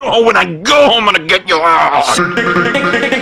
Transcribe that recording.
Oh, when I go home, I'm gonna get your ass.